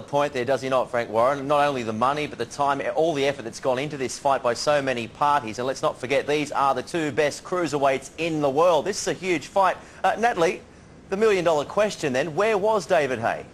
point there, does he not, Frank Warren? Not only the money, but the time, all the effort that's gone into this fight by so many parties. And let's not forget, these are the two best cruiserweights in the world. This is a huge fight. Uh, Natalie, the million-dollar question then, where was David Haye?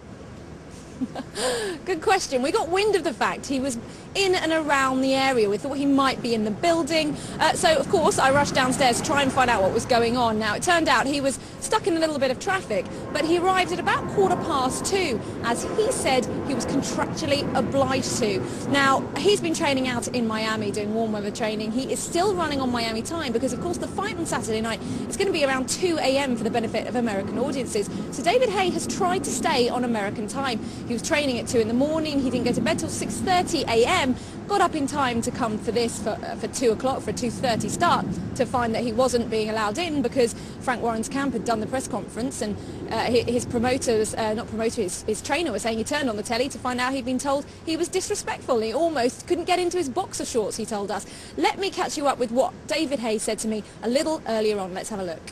Good question. We got wind of the fact he was in and around the area. We thought he might be in the building. Uh, so, of course, I rushed downstairs to try and find out what was going on. Now, it turned out he was stuck in a little bit of traffic, but he arrived at about quarter past two, as he said he was contractually obliged to. Now, he's been training out in Miami, doing warm weather training. He is still running on Miami time because, of course, the fight on Saturday night is going to be around 2 a.m. for the benefit of American audiences. So David Haye has tried to stay on American time. He was training at 2 in the morning. He didn't go to bed till 6.30 a.m got up in time to come for this for, uh, for 2 o'clock for a 2.30 start to find that he wasn't being allowed in because Frank Warren's camp had done the press conference and uh, his promoters, uh, not promoter, his, his, trainer was saying he turned on the telly to find out he'd been told he was disrespectful. He almost couldn't get into his boxer shorts, he told us. Let me catch you up with what David Hayes said to me a little earlier on. Let's have a look.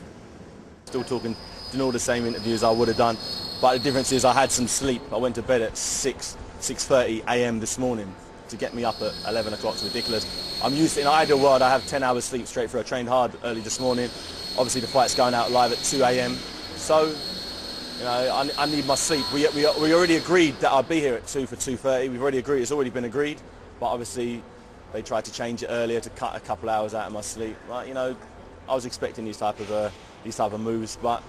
Still talking, doing all the same interviews I would have done, but the difference is I had some sleep. I went to bed at 6, 6.30 a.m. this morning to get me up at 11 o'clock is ridiculous. I'm used to, in an ideal world, I have 10 hours sleep straight through. I trained hard early this morning. Obviously the fight's going out live at 2 a.m. So, you know, I, I, need my sleep. We, we, we already agreed that I'd be here at 2 for 2.30. We've already agreed, it's already been agreed. But obviously they tried to change it earlier to cut a couple hours out of my sleep. But, you know, I was expecting these type of, uh, these type of moves, but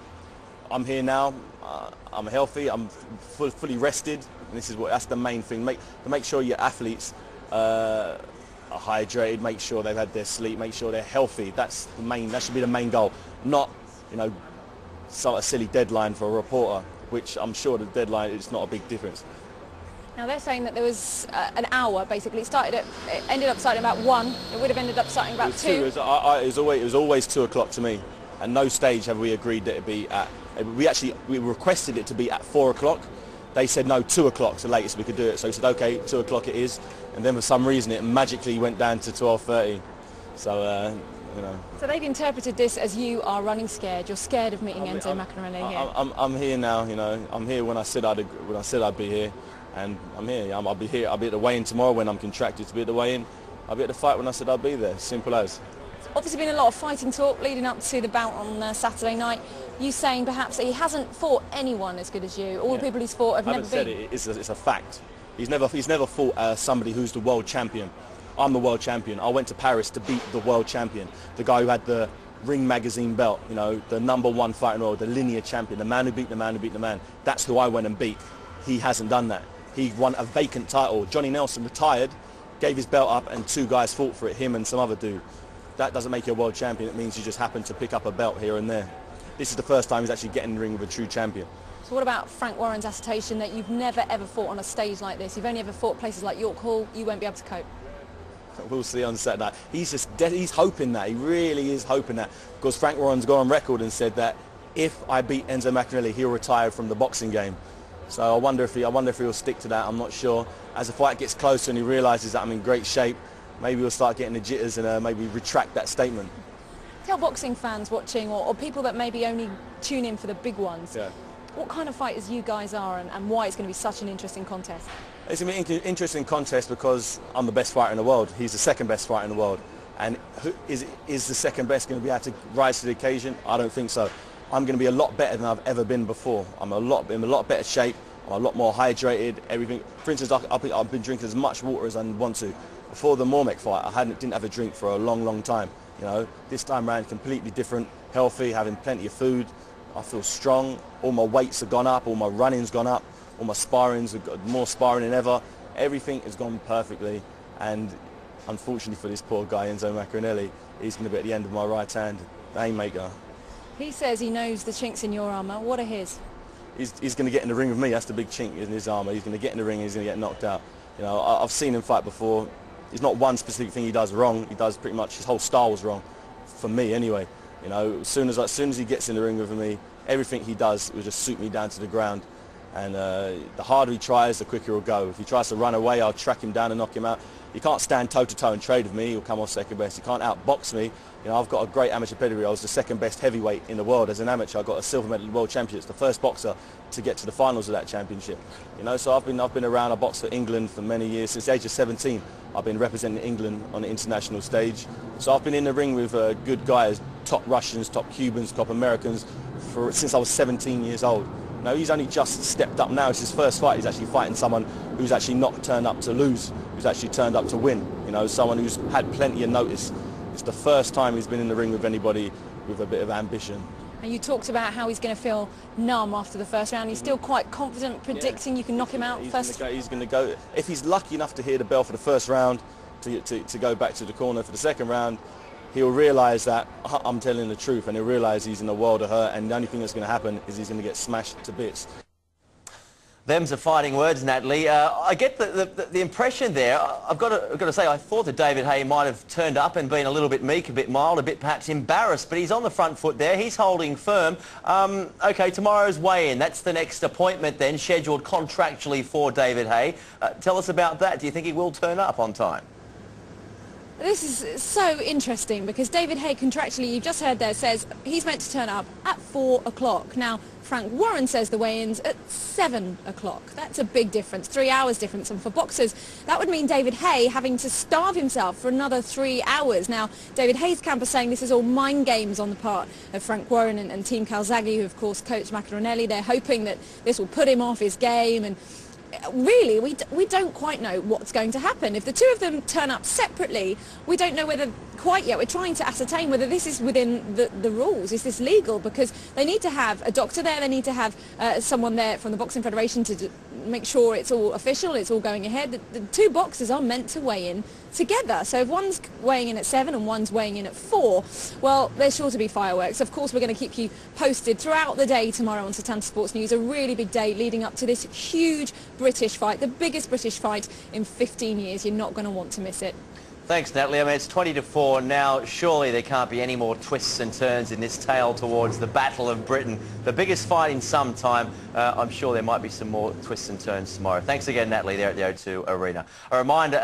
I'm here now. Uh, I'm healthy. I'm full, fully rested. And this is what that's the main thing. Make make sure your athletes uh, are hydrated. Make sure they've had their sleep. Make sure they're healthy. That's the main. That should be the main goal. Not you know, some a silly deadline for a reporter, which I'm sure the deadline is not a big difference. Now they're saying that there was uh, an hour basically. It started at, it ended up starting about one. It would have ended up starting about two. two. It was, I, I, it was always it was always two o'clock to me. At no stage have we agreed that it be at. We actually we requested it to be at four o'clock they said no, two o'clock's the latest we could do it. So we said okay, two o'clock it is. And then for some reason it magically went down to 12:30. So uh, you know. So they've interpreted this as you are running scared. You're scared of meeting I'm, Enzo Maccarinelli here. I'm, I'm, here now. You know, I'm here when I said I'd when I said I'd be here, and I'm here. i will be here. I'll be at the weigh-in tomorrow when I'm contracted to be at the weigh-in. I'll be at the fight when I said I'd be there. Simple as obviously been a lot of fighting talk leading up to the bout on uh, Saturday night. You saying perhaps he hasn't fought anyone as good as you. All yeah. the people he's fought have I never said been. It. It's, a, it's a fact. He's never he's never fought uh, somebody who's the world champion. I'm the world champion. I went to Paris to beat the world champion, the guy who had the Ring magazine belt, you know, the number one fighter in the world, the linear champion, the man who beat the man who beat the man. That's who I went and beat. He hasn't done that. He won a vacant title. Johnny Nelson retired, gave his belt up, and two guys fought for it, him and some other dude that doesn't make you a world champion. It means you just happen to pick up a belt here and there. This is the first time he's actually getting in the ring with a true champion. So what about Frank Warren's assertion that you've never ever fought on a stage like this? You've only ever fought places like York Hall. You won't be able to cope. We'll see on Saturday. He's just he's hoping that he really is hoping that because Frank Warren's gone on record and said that if I beat Enzo Maccarinelli, he'll retire from the boxing game. So I wonder if he I wonder if he'll stick to that. I'm not sure. As the fight gets closer and he realises that I'm in great shape, maybe we'll start getting the jitters and uh, maybe retract that statement. Tell boxing fans watching or, or, people that maybe only tune in for the big ones, yeah. what kind of fighters you guys are and, and why it's going to be such an interesting contest. It's going to be an interesting contest because I'm the best fighter in the world. He's the second best fighter in the world. And who, is, is the second best going to be able to rise to the occasion? I don't think so. I'm going to be a lot better than I've ever been before. I'm a lot, in a lot better shape. I'm a lot more hydrated. Everything. For instance, I've been drinking as much water as I want to before the Mormeck fight, I hadn't, didn't have a drink for a long, long time. You know, this time around, completely different, healthy, having plenty of food. I feel strong. All my weights have gone up. All my running's gone up. All my sparring's have got more sparring than ever. Everything has gone perfectly. And unfortunately for this poor guy, Enzo Maccarinelli, he's going to be at the end of my right hand, haymaker. He says he knows the chinks in your armour. What are his? He's, he's going to get in the ring with me. That's the big chink in his armour. He's going to get in the ring and he's going to get knocked out. You know, I've seen him fight before there's not one specific thing he does wrong. He does pretty much his whole style was wrong, for me anyway. You know, as soon as as soon as he gets in the ring with me, everything he does will just suit me down to the ground. And uh, the harder he tries, the quicker he'll go. If he tries to run away, I'll track him down and knock him out. He can't stand toe-to-toe and trade with me. He'll come off second best. He can't outbox me. You know, I've got a great amateur pedigree. I was the second best heavyweight in the world as an amateur. I got a silver medal World Championships, the first boxer to get to the finals of that championship. You know, so I've been, I've been around. I boxed for England for many years. Since the age of 17, I've been representing England on the international stage. So I've been in the ring with uh, good guys, top Russians, top Cubans, top Americans, for, since I was 17 years old. No, he's only just stepped up now. It's his first fight. He's actually fighting someone who's actually not turned up to lose, who's actually turned up to win. You know, someone who's had plenty of notice. It's the first time he's been in the ring with anybody with a bit of ambition. And you talked about how he's going to feel numb after the first round. He's still quite confident, predicting yeah. you can knock him out he's first. Gonna go, he's going to go. If he's lucky enough to hear the bell for the first round, to, to, to go back to the corner for the second round, he'll realise that I'm telling the truth and he'll realise he's in a world of hurt and the only thing that's going to happen is he's going to get smashed to bits. Them's are fighting words, Natalie. Uh, I get the, the, the, impression there, I've got, to, I've got to say, I thought that David Haye might have turned up and been a little bit meek, a bit mild, a bit perhaps embarrassed, but he's on the front foot there. He's holding firm. Um, OK, tomorrow's weigh-in. That's the next appointment then, scheduled contractually for David Haye. Uh, tell us about that. Do you think he will turn up on time? This is so interesting because David Haye contractually, you've just heard there, says he's meant to turn up at 4 o'clock. Now, Frank Warren says the weigh-in's at 7 o'clock. That's a big difference, three hours difference. And for boxers, that would mean David Haye having to starve himself for another three hours. Now, David Haye's camp is saying this is all mind games on the part of Frank Warren and, and Team Calzaghe, who of course coach Maccarinelli. They're hoping that this will put him off his game and really, we, we don't quite know what's going to happen. If the two of them turn up separately, we don't know whether quite yet. We're trying to ascertain whether this is within the, the rules. Is this legal? Because they need to have a doctor there. They need to have uh, someone there from the Boxing Federation to make sure it's all official, it's all going ahead. The, the, two boxers are meant to weigh in together. So if one's weighing in at 7 and one's weighing in at 4, well, there's sure to be fireworks. Of course, we're going to keep you posted throughout the day tomorrow on Setanta Sports News. A really big day leading up to this huge British fight, the biggest British fight in 15 years. You're not going to want to miss it. Thanks, Natalie. I mean, it's 20 to 4 now. Surely there can't be any more twists and turns in this tale towards the Battle of Britain. The biggest fight in some time. Uh, I'm sure there might be some more twists and turns tomorrow. Thanks again, Natalie, there at the O2 Arena. A reminder...